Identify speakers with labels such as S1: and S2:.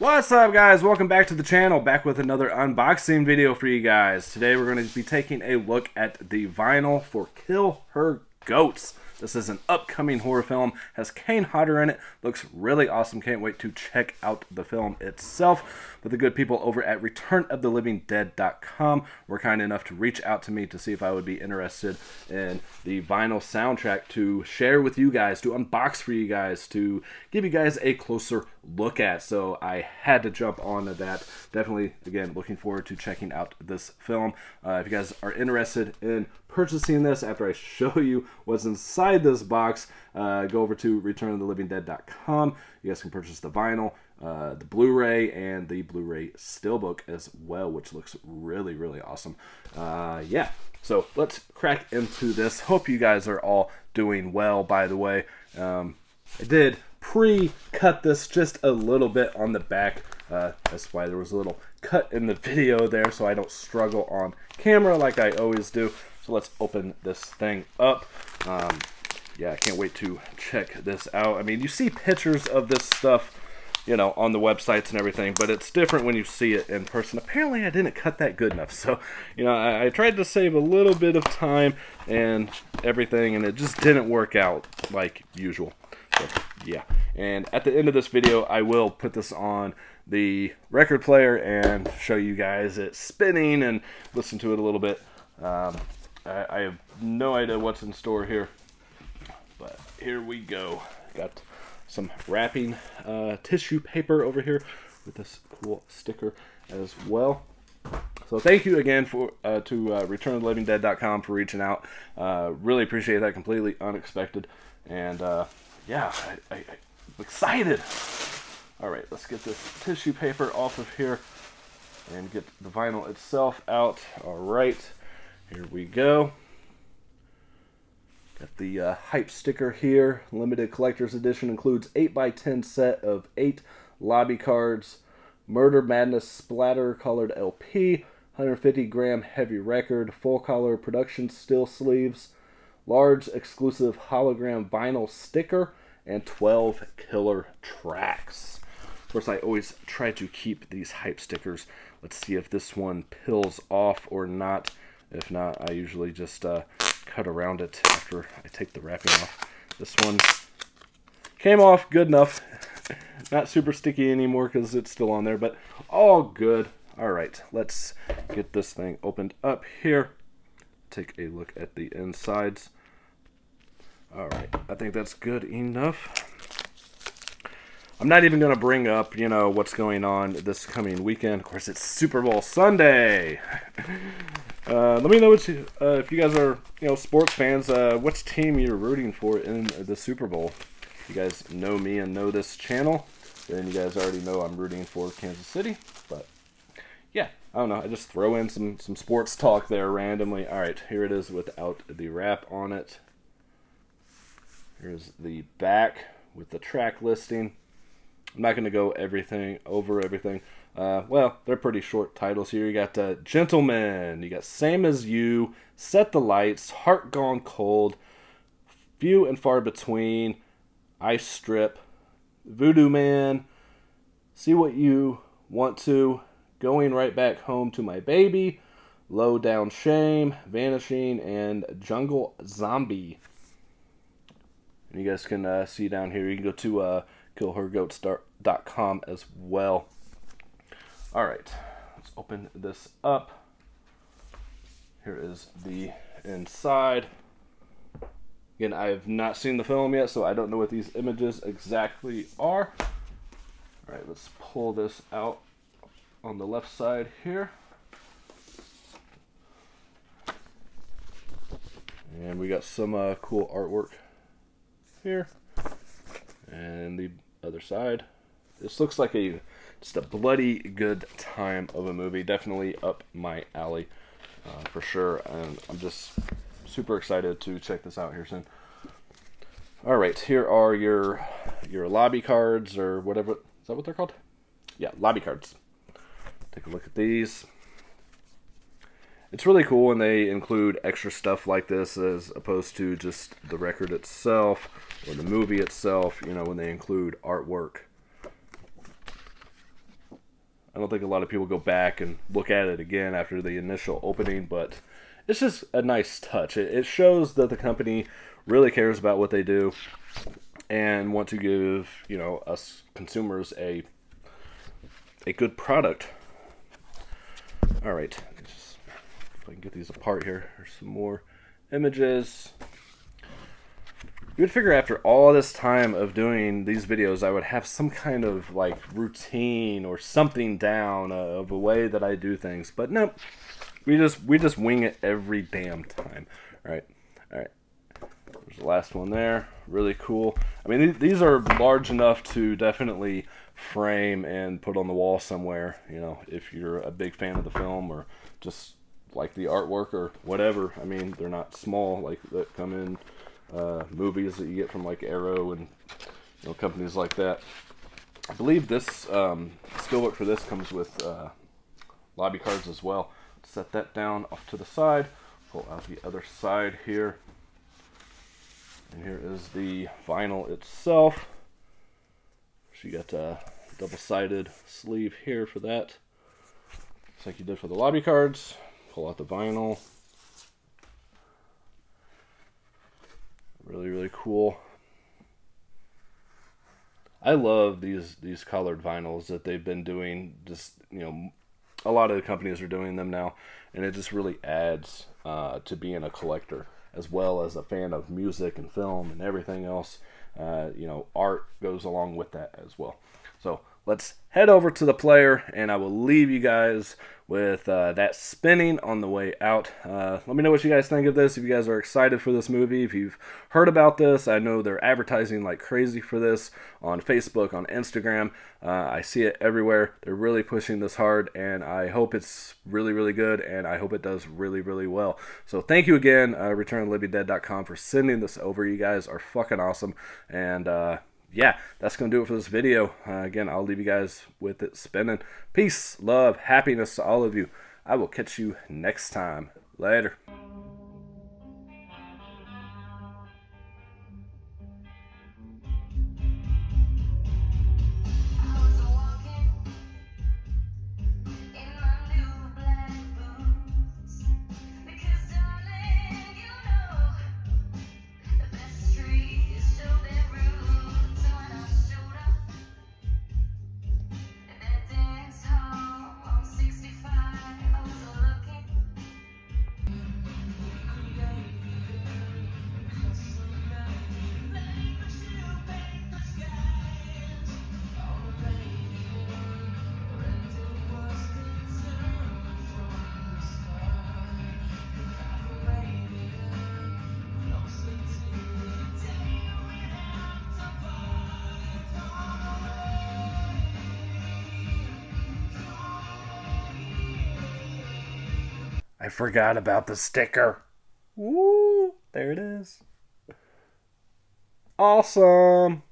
S1: What's up guys? Welcome back to the channel, back with another unboxing video for you guys. Today we're going to be taking a look at the vinyl for Kill Her Goats. This is an upcoming horror film, has Kane Hodder in it, looks really awesome, can't wait to check out the film itself. But the good people over at returnofthelivingdead.com were kind enough to reach out to me to see if I would be interested in the vinyl soundtrack to share with you guys, to unbox for you guys, to give you guys a closer look at. So I had to jump onto that. Definitely, again, looking forward to checking out this film. Uh, if you guys are interested in purchasing this after I show you what's inside this box, uh, go over to returnofthelivingdead.com. You guys can purchase the vinyl, uh, the Blu-ray, and the Blu-ray Steelbook as well, which looks really, really awesome. Uh, yeah, so let's crack into this. Hope you guys are all doing well, by the way. Um, I did pre-cut this just a little bit on the back. Uh, that's why there was a little cut in the video there so I don't struggle on camera like I always do. So let's open this thing up. Um, yeah, I can't wait to check this out. I mean, you see pictures of this stuff, you know, on the websites and everything, but it's different when you see it in person. Apparently, I didn't cut that good enough. So, you know, I, I tried to save a little bit of time and everything, and it just didn't work out like usual. So, yeah. And at the end of this video, I will put this on the record player and show you guys it spinning and listen to it a little bit. Um, I, I have no idea what's in store here, but here we go. Got some wrapping uh, tissue paper over here with this cool sticker as well. So thank you again for uh, to uh, returnofthelivingdead.com for reaching out. Uh, really appreciate that. Completely unexpected, and uh, yeah, I, I, I'm excited. All right, let's get this tissue paper off of here and get the vinyl itself out. All right. Here we go. Got the uh, hype sticker here. Limited collector's edition includes 8x10 set of 8 lobby cards, Murder Madness splatter colored LP, 150 gram heavy record, full color production steel sleeves, large exclusive hologram vinyl sticker, and 12 killer tracks. Of course, I always try to keep these hype stickers. Let's see if this one pills off or not. If not, I usually just uh, cut around it after I take the wrapping off. This one came off good enough. not super sticky anymore because it's still on there, but all good. All right, let's get this thing opened up here. Take a look at the insides. All right, I think that's good enough. I'm not even going to bring up, you know, what's going on this coming weekend. Of course, it's Super Bowl Sunday. Uh, let me know you, uh, if you guys are, you know, sports fans, uh, which team you're rooting for in the Super Bowl. If you guys know me and know this channel, then you guys already know I'm rooting for Kansas City. But, yeah, I don't know. I just throw in some, some sports talk there randomly. All right, here it is without the wrap on it. Here's the back with the track listing. I'm not going to go everything over everything. Uh, well, they're pretty short titles here. You got uh, you got Same as You, Set the Lights, Heart Gone Cold, Few and Far Between, Ice Strip, Voodoo Man, See What You Want to, Going Right Back Home to My Baby, Low Down Shame, Vanishing, and Jungle Zombie. And you guys can uh, see down here, you can go to uh, killhergoats.com as well. All right, let's open this up. Here is the inside. Again, I have not seen the film yet, so I don't know what these images exactly are. All right, let's pull this out on the left side here. And we got some uh, cool artwork here. And the other side. This looks like a just a bloody good time of a movie. Definitely up my alley uh, for sure. And I'm just super excited to check this out here soon. All right, here are your your lobby cards or whatever. Is that what they're called? Yeah, lobby cards. Take a look at these. It's really cool when they include extra stuff like this as opposed to just the record itself or the movie itself, you know, when they include artwork I don't think a lot of people go back and look at it again after the initial opening, but it's just a nice touch. It, it shows that the company really cares about what they do and want to give you know us consumers a a good product. All right, just, if I can get these apart here, there's some more images. Would figure after all this time of doing these videos, I would have some kind of like routine or something down uh, of a way that I do things, but nope. We just we just wing it every damn time. All right, all right. There's the last one there. Really cool. I mean, these are large enough to definitely frame and put on the wall somewhere. You know, if you're a big fan of the film or just like the artwork or whatever. I mean, they're not small like that come in uh, movies that you get from like Arrow and you know companies like that. I believe this um, steelbook for this comes with uh, lobby cards as well. Set that down off to the side. Pull out the other side here. And here is the vinyl itself. So you got a double-sided sleeve here for that. Just like you did for the lobby cards. Pull out the vinyl. Really, really cool. I love these these colored vinyls that they've been doing. Just you know, a lot of the companies are doing them now, and it just really adds uh, to being a collector as well as a fan of music and film and everything else. Uh, you know, art goes along with that as well. So let's head over to the player and I will leave you guys with uh, that spinning on the way out. Uh, let me know what you guys think of this. If you guys are excited for this movie, if you've heard about this, I know they're advertising like crazy for this on Facebook, on Instagram. Uh, I see it everywhere. They're really pushing this hard, and I hope it's really, really good, and I hope it does really, really well. So thank you again, uh, for sending this over. You guys are fucking awesome, and uh, yeah, that's going to do it for this video. Uh, again, I'll leave you guys with it spinning. Peace, love, happiness to all of you. I will catch you next time. Later. I forgot about the sticker. Woo! There it is. Awesome.